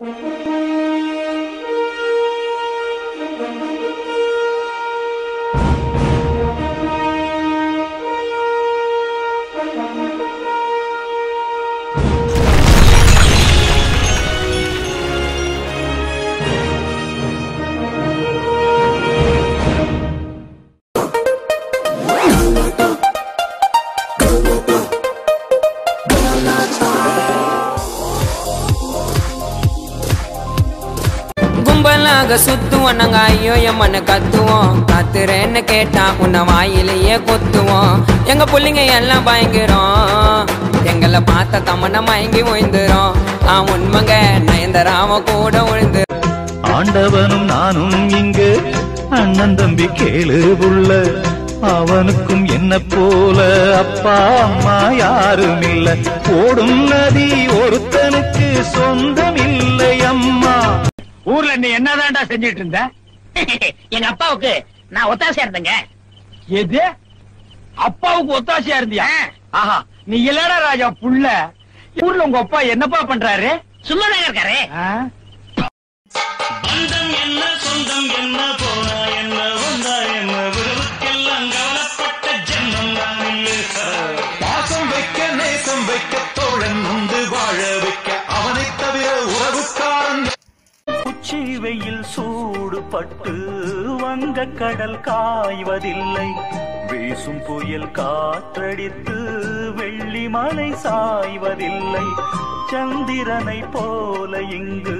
Mm-hmm. நாங்க சுத்துவோம். நாங்க ஐயோ எம்மன்னு கத்துவோம். கத்துறேன்னு கேட்டா உன்னை வாயிலேயே கொத்துவோம். எங்க புள்ளைங்க எல்லாம் பயங்கிறோம் எங்களை பார்த்த தமன மயங்கி ஓய்ந்துரும் ஆ உண்மைங்க நயந்தராம கூட விழுந்து ஆண்டவனும் நானும் இங்கு. அண்ணன் தம்பி கேளு புள்ள அவனுக்கும் என்ன போல? அப்பா அம்மா யாரும் இல்ல ஓடும் நதி ஒருத்தனுக்கு சொந்த ஊர்ல நீ என்னதான்டா செஞ்சிட்டு இருந்த? எங்க அப்பாவுக்கு நான் ஒத்தாசையா இருந்தேங்க. எது? அப்பாவுக்கு ஒத்தாசையா இருந்தியா? ஆஹா நீ இல்லடா ராஜா புள்ள. ஊர்ல உங்க அப்பா என்னப்பா பண்றாரு? சும்மா தாங்க இருக்காரு? பந்தம் என்ன சொந்தம் என்ன போனா என்ன வெயில் சூடு பட்டு வங்க கடல் காய்வதில்லை. வீசும் புயல் காற்றடித்து வெள்ளி மலை சாய்வதில்லை. சந்திரனை போல இங்கு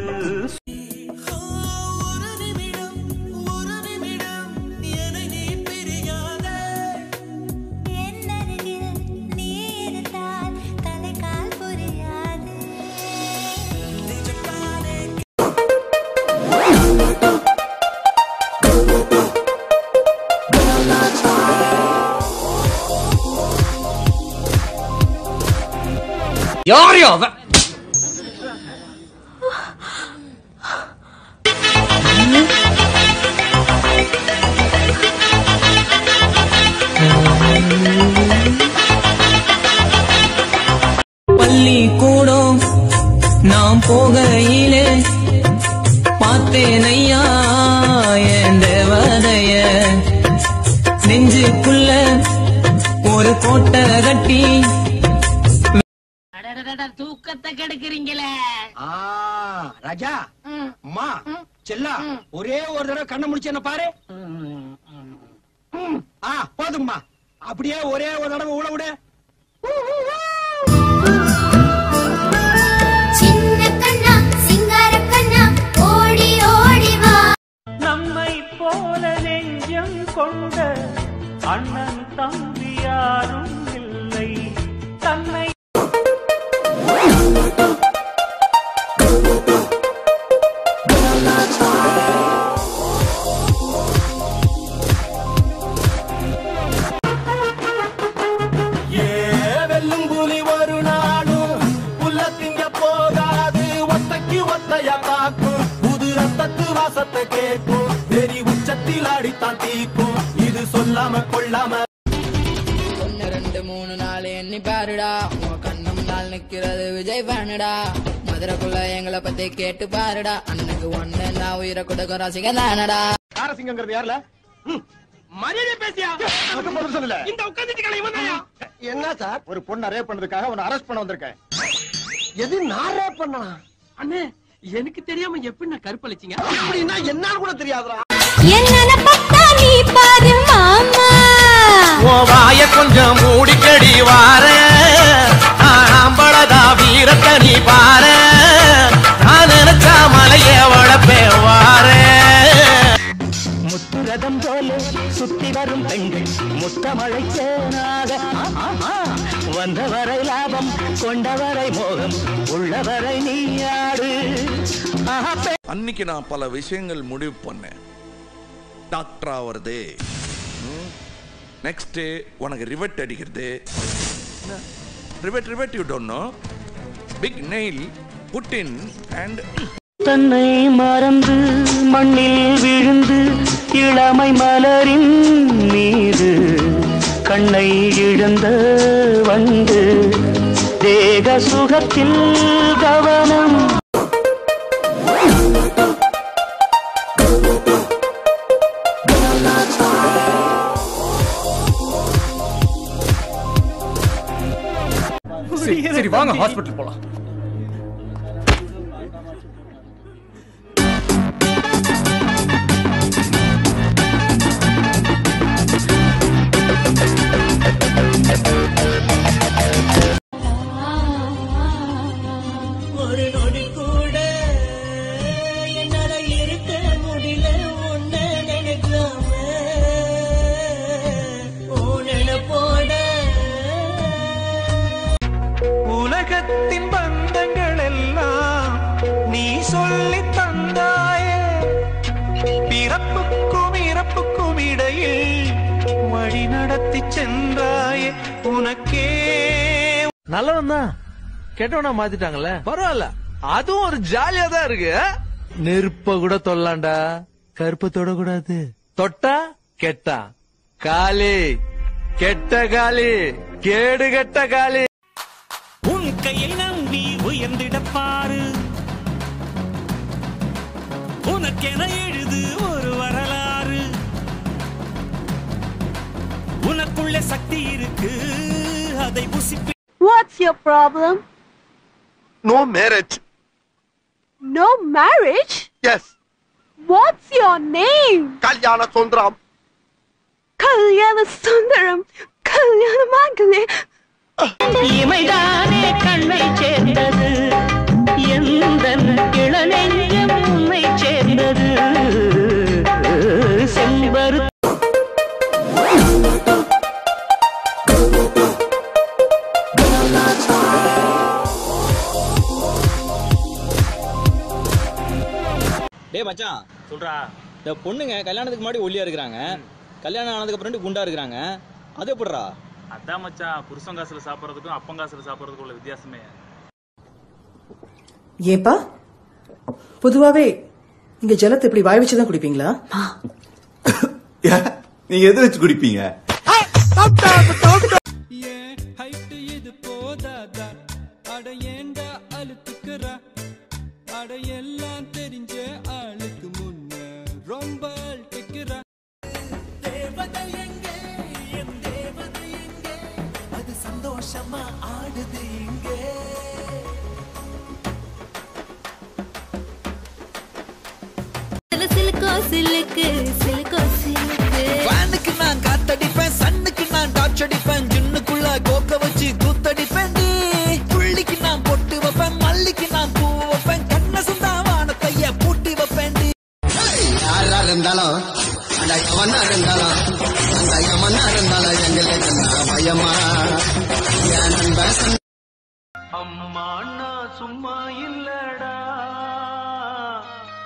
யார் அவ? பள்ளி கூடம் நாம் போகையிலே பார்த்தேன் ஐயா என் தேவதைய நெஞ்சுக்குள்ள ஒரு கோட்டை கட்டி தூக்கத்தை கெடுக்கிறீங்களே. ஆ, ராஜா அம்மா செல்லா ஒரே ஒரு தடவை கண்ணை முடிச்சு என்ன பாரு. ஆ போதும்மா. அப்படியே ஒரே ஒரு தடவை உள்ள விடு. உச்சத்தில் அடித்தான் தீக்கும். இது சொல்லாம கொள்ளாம. ஒன்னு ரெண்டு மூணு நாலு எண்ணி பாருடா. உன் கண்ணு முன்னால் நிக்கிறது விஜய் ஃபேனுடா. மதுரைக்குள்ள எங்களை பத்தி கேட்டு பாருடா. அண்ணனுக்கு ஒண்ணு நான் உயிரை கொடுக்க ரசிகன் தானடா. காரசிங்கிறது யாருல? மரியாதை பேசியா? சொல்லல. இந்த தாயா என்ன சார்? ஒரு பொண்ணை ரேப் பண்ணதுக்காக அவனை அரெஸ்ட் பண்ண வந்திருக்கேன். எது நான் ரேப் பண்ணா அண்ணே எனக்கு தெரியாம எப்படி நான் கருப்பளிச்சிங்க? அப்படின்னா என்னன்னு கூட தெரியாதுடா. என்ன பத்தா நீ பாரு மாமா. வாய கொஞ்சம் மூடிக்கடி வார. ஆம்பளதா வீரத்தை நீ பாரு. நான் நினைச்சா மலைய வளப்பே வார. முத்துரதம் போல சுத்தி வரும் பெண்கள் முத்தமழை சேனாக வந்தவரை லாபம் கொண்டவரை மோகம் உள்ளவரை ஆஹா அன்னைக்கு நான் பல விஷயங்கள் முடிவு பண்ணேன். டாக்டர் ஆவறது. நெக்ஸ்ட் உனக்கு ரிவெட் அடிக்கிறது. Rivet rivet you don't know big nail put in and தன்னை மறந்து மண்ணில் விழுந்து இளமை மலரின் மீது கண்ணை இழந்த வந்து தேக சுகத்தில் கவனம் சரி வாங்க ஹாஸ்பிட்டல் போலாம். உனக்கே நல்லவன் தான் கெட்டவனா மாத்திட்டாங்கல்ல? பரவாயில்ல. அதுவும் ஒரு ஜாலியா தான் இருக்கு. நெருப்ப கூட தொல்லாண்டா. கருப்ப தொடக்கூடாது தொட்டா கெட்டா. காலி. கெட்ட காலி. கேடு கெட்ட காலி. உன் கையை நம்பி உயர்ந்திட பாரு உனக்கென எழுது உனக்குள்ள சக்தி இருக்கு அதை புசிப்பி What's your problem? No marriage No marriage? Yes What's your name? Kalyana Sundaram Kalyana Sundaram. Kalyana Mangale. இமைதானே கண்ணை சேர்ந்தது எந்த இளநெஞ்சம் மச்சான். சொல்றா. இந்த பொண்ணுங்க கல்யாணத்துக்கு முன்னாடி ஒல்லியா இருக்கிறாங்க. கல்யாணம் ஆனதுக்கு அப்புறம் குண்டா இருக்கிறாங்க. அது எப்படிடா? அதான் மச்சான் புருஷன் காசுல சாப்பிடறதுக்கும் அப்பன் காசுல சாப்பிடறதுக்கும் உள்ள வித்தியாசமே. ஏப்பா பொதுவாவே இங்க ஜலத்தை இப்படி வாய் வச்சுதான் குடிப்பீங்களா? நீங்க எது வச்சு குடிப்பீங்க? ரொம்ப அழுத்துக்கிறா தேவதை எங்கே? என் தேவதை எங்கே? அது சந்தோஷமா ஆடுது இங்கே. சிலுக்கோ சிலுக்கு சிலுக்கோ சிலுக்கு. ஃபேனுக்கு நான் காத்தடிப்பேன் சன்னுக்கு நான் டார்ச் அடிப்பேன் ஜின்னுக்குள்ள கோக்க அண்ணா சும்மா இல்லடா.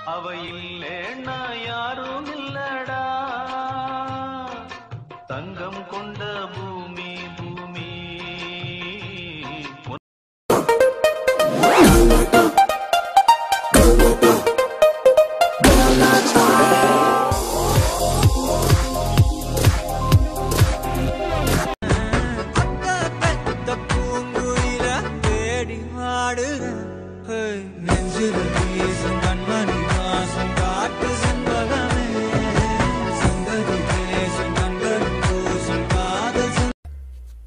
அவ இல்லேன்னா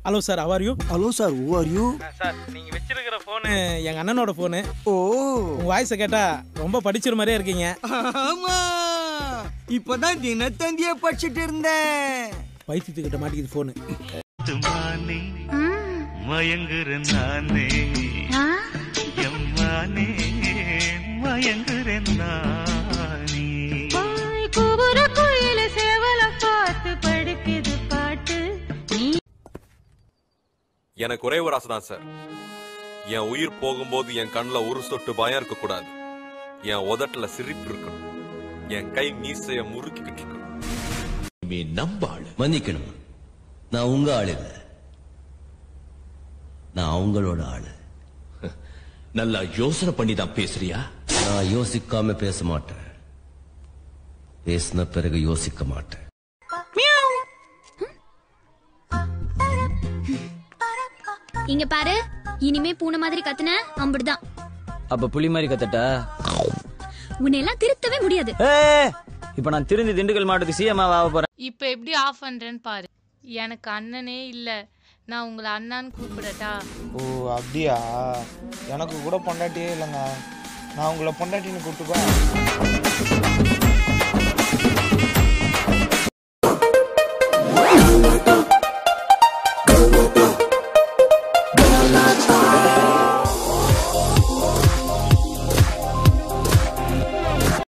hello sir our you hello sir who are you sir நீங்க வச்சிருக்கிற போனு எங்க அண்ணனோட போனு ஓ. உங்க வாய்ஸ கேட்டா ரொம்ப படிச்சிரு மாதிரியே இருக்கீங்க. ஆமா. இப்பதான் தினத்தந்திய படிச்சிட்டு இருந்தேன். பைத்தியத்துக்கிட்ட மாட்டிக்குது போனு மானே மயங்குறேன் நானே. எம்மானே மயங்குறேன் நானே. எனக்கு ஒரே ஒரு ஆசை தான் சார் என் உயிர் போகும்போது என் கண்ணுல ஒரு சொட்டு பயம் இருக்க கூடாது என் உதட்டுல சிரிப்பு இருக்கணும். என் கை மீசைய முறுக்கிக்கிட்டு இருக்கணும். நீ நம்ப ஆளு. மன்னிக்கணும்? நான் உங்க ஆளு இல்ல. நான் அவங்களோட ஆளு. நல்லா யோசனை பண்ணி தான் பேசுறியா? நான் யோசிக்காம பேச மாட்டேன். பேசின பிறகு யோசிக்க மாட்டேன். இங்க பாரு. இனிமே பூனை மாதிரி கத்துன அம்பிடுதான். அப்ப புலி மாதிரி கத்தட்டா? உன்னை எல்லாம் திருத்தவே முடியாது. இப்ப நான் திருந்தி திண்டுக்கல் மாவட்டத்துக்கு சிஎம் ஆக போறேன். இப்ப எப்படி ஆஃப் பண்றேன்னு பாரு. எனக்கு அண்ணனே இல்ல. நான் உங்களை அண்ணான்னு கூப்பிடட்டா? ஓ அப்படியா? எனக்கு கூட பொண்டாட்டியே இல்லைங்க. நான் உங்களை பொண்டாட்டின்னு கூப்பிட்டுப்பேன்